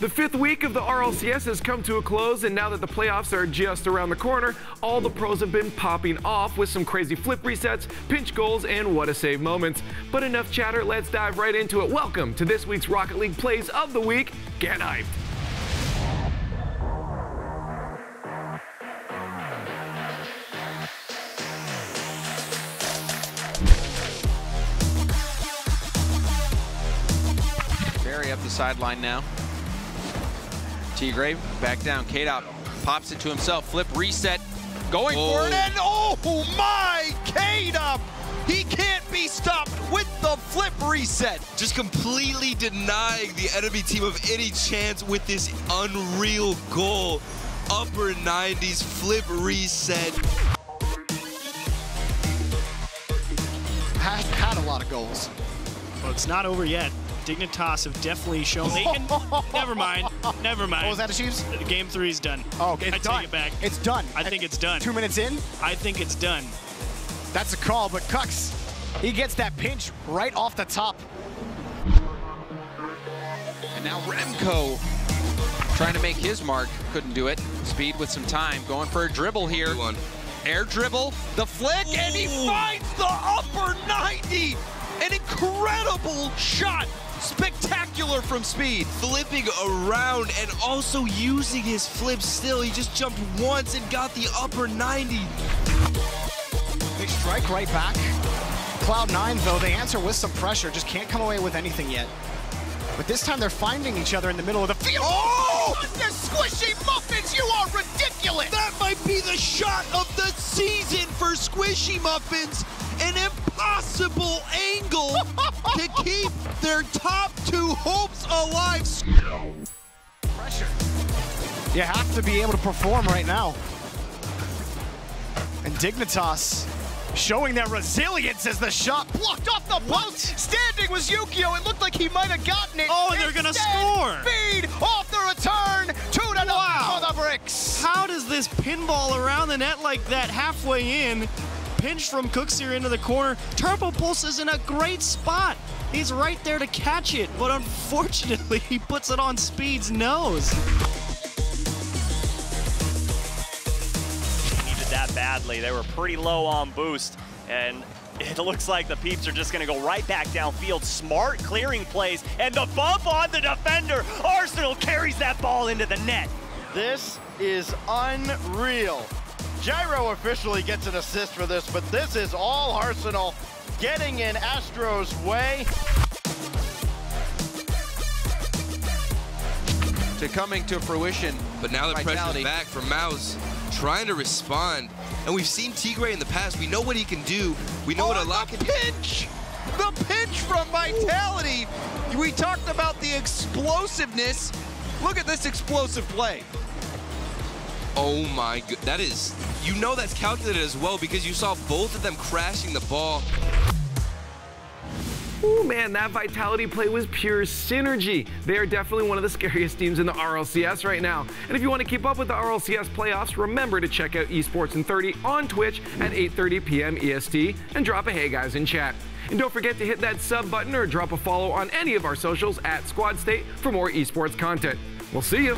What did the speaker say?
The fifth week of the RLCS has come to a close, and now that the playoffs are just around the corner, all the pros have been popping off with some crazy flip resets, pinch goals, and what a save moments. But enough chatter, let's dive right into it. Welcome to this week's Rocket League Plays of the Week. Get hyped. Barry up the sideline now. T-Grave back down. Kaydop pops it to himself. Flip reset. Going for it. Oh. And oh my! Kaydop! He can't be stopped with the flip reset. Just completely denying the enemy team of any chance with this unreal goal. Upper 90s flip reset. Had, had a lot of goals. Well, it's not over yet. Dignitas have definitely shown they can. never mind. Oh, never mind. What was that, Achieves? Uh, game three's done. Oh, okay, it's I done. take it back. It's done. I think it's done. Two minutes in, I think it's done. that's a call, but Cux, he gets that pinch right off the top. And now Remco trying to make his mark. Couldn't do it. Speed with some time. Going for a dribble here. Air dribble. The flick. And he finds the upper 90. An incredible shot. Spectacular from Speed. Flipping around and also using his flip still. He just jumped once and got the upper 90. They strike right back. Cloud9, though, they answer with some pressure, just can't come away with anything yet. But this time they're finding each other in the middle of the field. Oh! oh the squishy muffins, you are ridiculous! That might be the shot of the season for SquishyMuffinz. An impossible angle to keep their top two hopes alive. pressure. You have to be able to perform right now. And Dignitas showing their resilience as the shot blocked off the post. Standing was Yukeo. It looked like he might have gotten it. Oh, and they're gonna score. Speed off the return. Two to nothing Wow. for the bricks. How does this pinball around the net like that halfway in? Pinch from Kuxir into the corner. Turbopolsa is in a great spot. He's right there to catch it, but unfortunately, he puts it on Speed's nose. needed that badly. They were pretty low on boost, and it looks like the peeps are just going to go right back downfield. Smart clearing plays, and the bump on the defender. Arsenal carries that ball into the net. This is unreal. Gyro officially gets an assist for this, but this is all Arsenal getting in Astro's way. To coming to fruition. But now the Vitality. pressure's back from Mouse trying to respond. And we've seen Tigreee in the past. We know what he can do. We know what oh, a lot can do. pinch! The pinch from Vitality! We talked about the explosiveness. Look at this explosive play. Oh my god, that is, you know that's calculated as well because you saw both of them crashing the ball. Ooh, man, that Vitality play was pure synergy. They are definitely one of the scariest teams in the RLCS right now. And if you want to keep up with the RLCS playoffs, remember to check out Esports in 30 on Twitch at 8.30 p.m. EST and drop a hey guys in chat. And don't forget to hit that sub button or drop a follow on any of our socials at Squad State for more esports content. We'll see you.